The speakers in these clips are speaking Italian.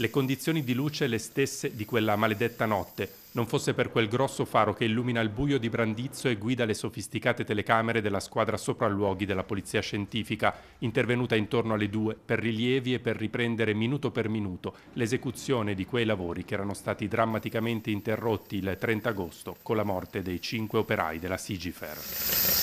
Le condizioni di luce le stesse di quella maledetta notte, non fosse per quel grosso faro che illumina il buio di Brandizzo e guida le sofisticate telecamere della squadra sopralluoghi della polizia scientifica, intervenuta intorno alle due per rilievi e per riprendere minuto per minuto l'esecuzione di quei lavori che erano stati drammaticamente interrotti il 30 agosto con la morte dei cinque operai della Sigifer.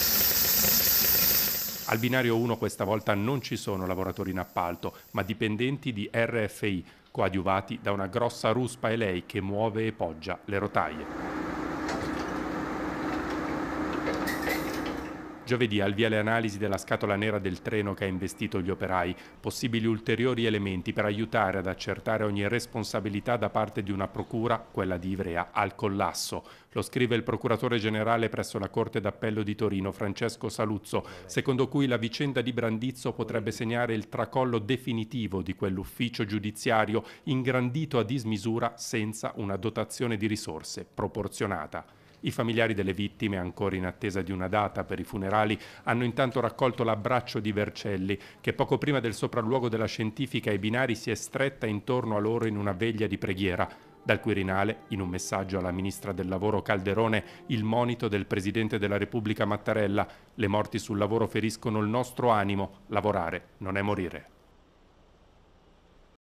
Al binario 1 questa volta non ci sono lavoratori in appalto, ma dipendenti di RFI, coadiuvati da una grossa ruspa e lei che muove e poggia le rotaie. Giovedì al via le analisi della scatola nera del treno che ha investito gli operai, possibili ulteriori elementi per aiutare ad accertare ogni responsabilità da parte di una procura, quella di Ivrea, al collasso. Lo scrive il procuratore generale presso la Corte d'Appello di Torino, Francesco Saluzzo, secondo cui la vicenda di Brandizzo potrebbe segnare il tracollo definitivo di quell'ufficio giudiziario ingrandito a dismisura senza una dotazione di risorse proporzionata. I familiari delle vittime, ancora in attesa di una data per i funerali, hanno intanto raccolto l'abbraccio di Vercelli, che poco prima del sopralluogo della scientifica ai binari si è stretta intorno a loro in una veglia di preghiera. Dal Quirinale, in un messaggio alla ministra del lavoro Calderone, il monito del Presidente della Repubblica Mattarella, le morti sul lavoro feriscono il nostro animo, lavorare non è morire.